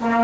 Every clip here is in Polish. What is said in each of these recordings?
Wow.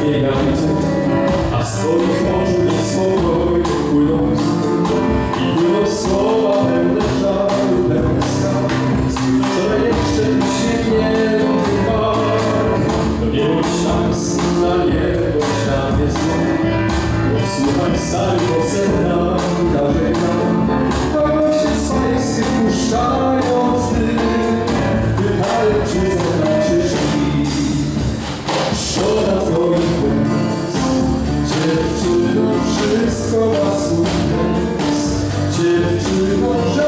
biegawicy, a z swoich oczu i spokój płynąc i płyną słowa pełne żalu, pełne skarg. Swój wczoraj jeszcze uśmiechnięty bark, to nie bądź szans na nie bądź na wiosnę. Posłuchaj sali Dziewczyno, wszystko ma swój Dziewczyno, że